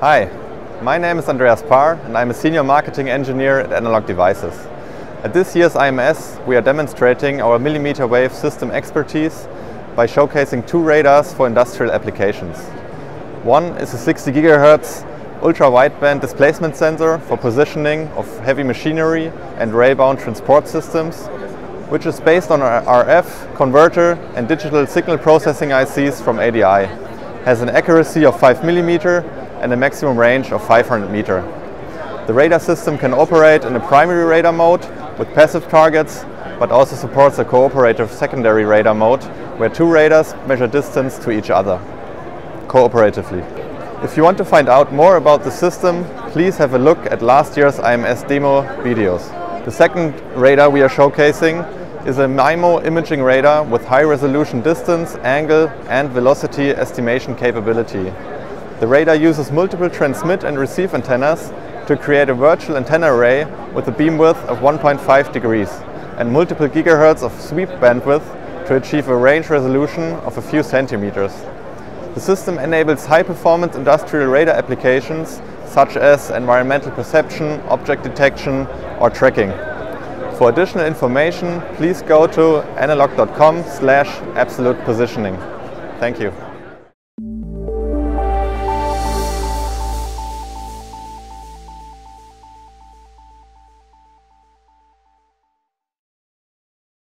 Hi, my name is Andreas Parr and I'm a Senior Marketing Engineer at Analog Devices. At this year's IMS we are demonstrating our millimeter wave system expertise by showcasing two radars for industrial applications. One is a 60 GHz ultra-wideband displacement sensor for positioning of heavy machinery and rail-bound transport systems, which is based on RF, converter and digital signal processing ICs from ADI. Has an accuracy of 5 mm and a maximum range of 500 meter. The radar system can operate in a primary radar mode with passive targets, but also supports a cooperative secondary radar mode where two radars measure distance to each other cooperatively. If you want to find out more about the system, please have a look at last year's IMS demo videos. The second radar we are showcasing is a MIMO imaging radar with high resolution distance, angle and velocity estimation capability. The radar uses multiple transmit and receive antennas to create a virtual antenna array with a beam width of 1.5 degrees and multiple gigahertz of sweep bandwidth to achieve a range resolution of a few centimeters. The system enables high-performance industrial radar applications such as environmental perception, object detection or tracking. For additional information, please go to analog.com slash absolute positioning. Thank you.